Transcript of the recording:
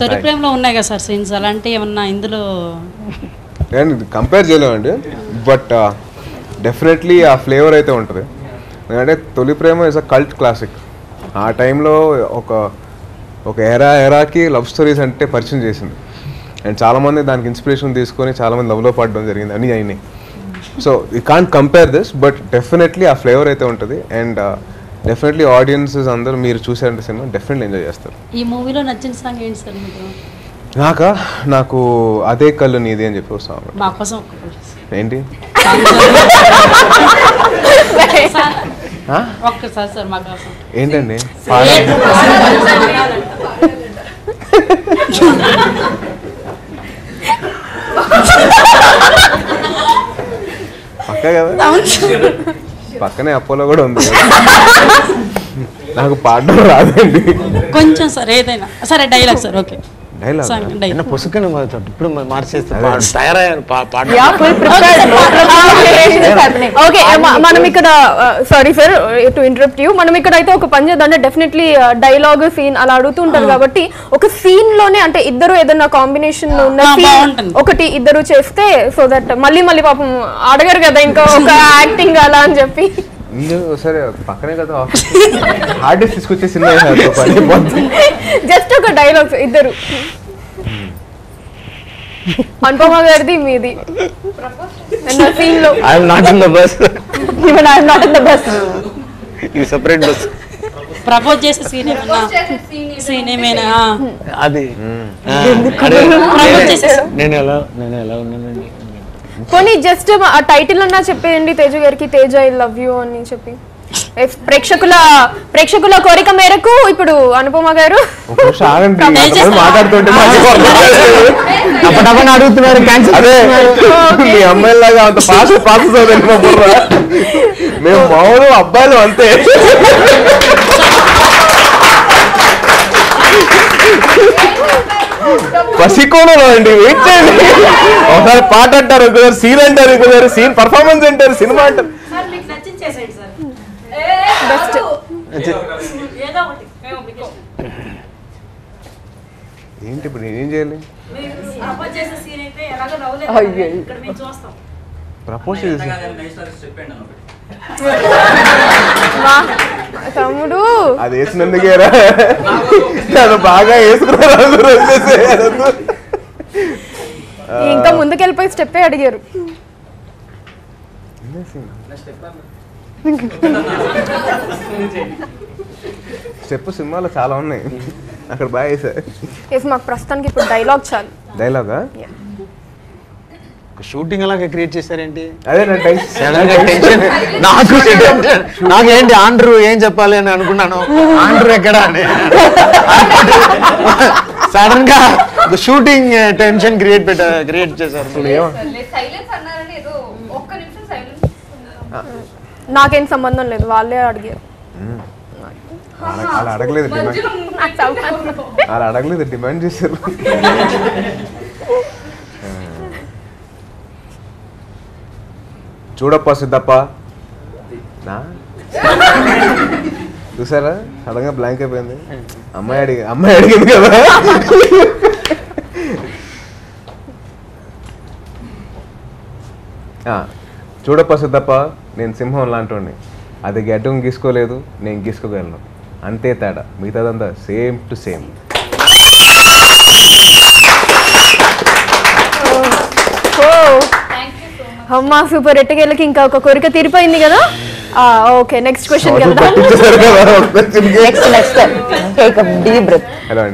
తొలి ప్రేమలో ఉన్నాయి కదా సార్ సీన్స్? అలాంటి ఏమన్నా ఇందులో? నేను కంపేర్ చేయలేమండి. బట్ డెఫినెట్లీ ఆ ఫ్లేవర్ అయితే ఉంటుంది. ఎందుకంటే Tholi Prema is a cult classic ఆ టైంలో ఒక ఒక ఎరా ఎరాకి లవ్ స్టోరీస్ అంటే పరిచయం చేసింది. అండ్ చాలామంది దానికి ఇన్స్పిరేషన్ తీసుకొని చాలామంది లవ్లో పడడం జరిగింది అన్నీ అయినాయి so you can't compare this but definitely ఆ ఫ్లేవర్ అయితే ఉంటుంది. అండ్ డెఫినెట్లీ ఆడియన్సెస్ అందరూ మీరు చూసారంటే సినిమా డెఫినెట్లీ ఎంజాయ్ చేస్తారు. ఈ మూవీలో నచ్చిన సాంగ్ ఏంటి సార్ మీకు? నాకా? నాకు అదే కళ్ళు నీది అని చెప్పి వస్తాం మా కోసం ఒక్క- ఏంటి? ఆ? ఒక్కసారి సార్ మా కోసం. ఏంటండి? పక్క కదా? పక్కనే అపోలో కూడా ఉంది. నాకు పాడడం రాదండి. కొంచెం సార్ ఏదైనా. సరే డైలాగ్ సార్ ఓకే డైలాగ్ నిన్న పుసుకని ఇప్పుడు మార్చేస్తే పాడు. తయారయ్యారు పా- పాట యా ఫుల్ ప్రిపేర్డ్ ఓకే మనం ఇక్కడ sorry sir to interrupt you మనం ఇక్కడ అయితే ఒక పని చేద్దాం అంటే డెఫినెట్లీ డైలాగ్ సీన్ అలా అడుగుతూ ఉంటారు కాబట్టి ఒక సీన్లోనే అంటే ఇద్దరు ఏదైనా కాంబినేషన్ ఉన్న బాగుంటుంది. ఒకటి ఇద్దరు చేస్తే సో దట్ మళ్ళీ మళ్ళీ పాపం అడగరు కదా ఇంకా ఒక యాక్టింగ్ అలా అని చెప్పి. సరే పక్కనే కదా ఆఫీస్ హార్డ్ డిస్క్ తీసుకొచ్చే సినిమా. జస్ట్ ఒక డైలాగ్స్ ఇద్దరు. అనుపమ గారిది మీది. సీన్లో. I'm not in the bus even I'm not in the best ఇది సెపరేట్ బస్ ప్రపోజ్ చేసే సీన్ ఏమన్నా? సీన్ ఏమైనా. అది. చేసే నేను ఎలా నేను ఎలా ఉన్నానండి? పోనీ జస్ట్ ఆ టైటిల్ అన్నా చెప్పేయండి తేజు గారికి తేజ ఐ లవ్ యూ అని చెప్పి. ప్రేక్షకుల ప్రేక్షకుల కోరిక మేరకు ఇప్పుడు అనుపమ గారు. మాట్లాడుతుంటే అమ్మాయిలాగా అంత ఫాస్ట్ ప్రాసెస్ మేము మామూలు అబ్బాయిలు అంతే. పసికోణలో అండి వెయిట్ చేయండి. ఒకసారి పాట అంటారు ఒకసారి సీన్ అంటారు ఇంకోసారి సీన్ పర్ఫార్మెన్స్ అంటారు సినిమా అంటారు. ఏంటి ఇప్పుడు నేనేం చేయాలి? ప్రపోజ్ చేసి వా, తమ్ముడు. అది వేసినందుకేరా. బాగా వేసుకున్నారు. ఇంకా ముందుకెళ్ళిపోయి స్టెప్పే అడిగారు. స్టెప్ సినిమాలో చాలా ఉన్నాయి. అక్కడ బాగా వేసారు మాకు ప్రస్తుతానికి ఇప్పుడు డైలాగ్ చాలు. డైలాగా షూటింగ్ అలాగే క్రియేట్ చేశారేంటి? అదే నా టెన్షన్ సడన్గా టెన్షన్ నాకు నాకేంటి ఆండ్రూ ఏం చెప్పాలి అని అనుకున్నాను. ఆండ్రూ ఎక్కడ అని. సడన్గా షూటింగ్ టెన్షన్ క్రియేట్ పెట్ట క్రియేట్ చేశారు. సైలెన్స్ అన్నారని ఏదో ఒక్క నిమిషం సైలెన్స్ నాకేం సంబంధం లేదు వాళ్ళే అడిగారు. అలా అడగలేదు అలా అడగలేదు డిమాండ్ చేశారు. చూడప్ప సిద్ధప్ప. నా? చూసారా? సడన్గా బ్లాంక్ అయిపోయింది. అమ్మాయి అడిగి అమ్మాయి అడిగింది కదా. చూడప్ప సిద్ధప్ప నేను సింహం లాంటి అది గడ్డం గీసుకోలేదు నేను గీసుకోగలను. అంతే తేడా. మిగతాదంతా సేమ్ టు సేమ్ ఓ అమ్మా సూపర్ ఎట్టకేళ్ళకి ఇంకా ఒక కోరిక తీరిపోయింది కదా? ఓకే నెక్స్ట్ క్వశ్చన్ కదా. Next next take deep breath hello అండి.